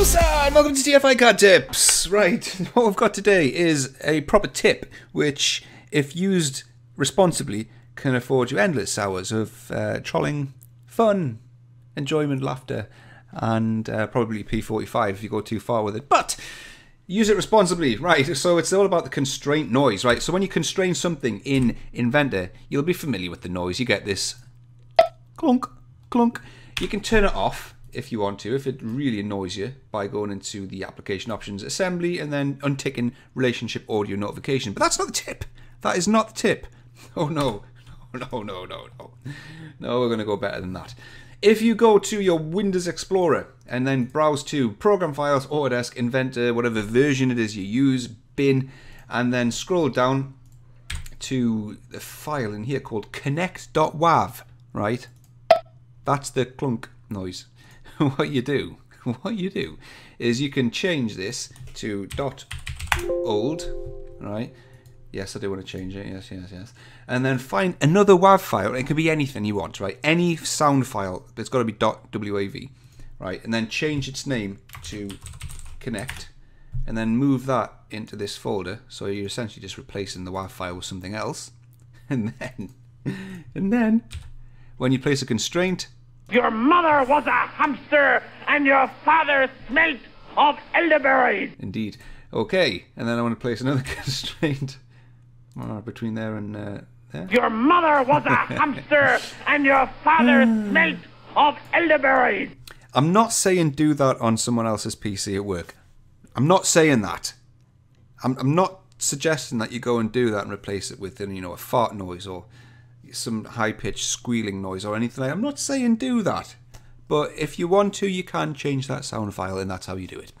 and welcome to TFI CAD Tips. Right, what we've got today is a proper tip, which, if used responsibly, can afford you endless hours of uh, trolling, fun, enjoyment, laughter, and uh, probably P45 if you go too far with it. But use it responsibly, right? So it's all about the constraint noise, right? So when you constrain something in Inventor, you'll be familiar with the noise. You get this clunk, clunk. You can turn it off if you want to, if it really annoys you, by going into the application options assembly and then unticking relationship audio notification. But that's not the tip. That is not the tip. Oh no, no, no, no, no. No, we're going to go better than that. If you go to your Windows Explorer and then browse to Program Files, Autodesk, Inventor, whatever version it is you use, bin, and then scroll down to the file in here called connect.wav, right? That's the clunk noise. what you do, what you do is you can change this to dot old, right? Yes, I do want to change it. Yes, yes, yes. And then find another WAV file. It can be anything you want, right? Any sound file. It's got to be .wav, right? And then change its name to connect. And then move that into this folder. So you're essentially just replacing the WAV file with something else. And then, and then, when you place a constraint, Your mother was a hamster and your father smelt of elderberries. indeed, okay. And then I want to place another constraint uh, between there and uh, there. Your mother was a hamster and your father smelt of elderberries. I'm not saying do that on someone else's PC at work. I'm not saying that. I'm, I'm not suggesting that you go and do that and replace it with, you know, a fart noise or some high pitched squealing noise or anything. I'm not saying do that. But if you want to, you can change that sound file, and that's how you do it.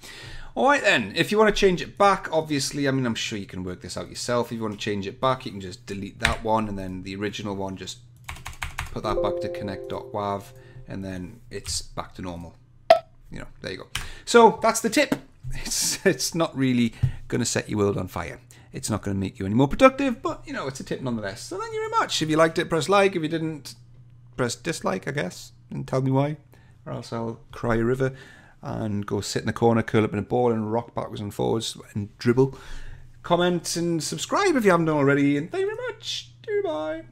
All right, then. If you want to change it back, obviously, I mean, I'm sure you can work this out yourself. If you want to change it back, you can just delete that one, and then the original one, just put that back to connect.wav, and then it's back to normal. You know, there you go. So that's the tip. It's it's not really going to set your world on fire. It's not going to make you any more productive, but you know, it's a tip nonetheless. So thank you very much. If you liked it, press like. If you didn't, press dislike, I guess, and tell me why, or else I'll cry a river and go sit in the corner, curl up in a ball, and rock backwards and forwards and dribble. Comment and subscribe if you haven't done already. And thank you very much. Goodbye.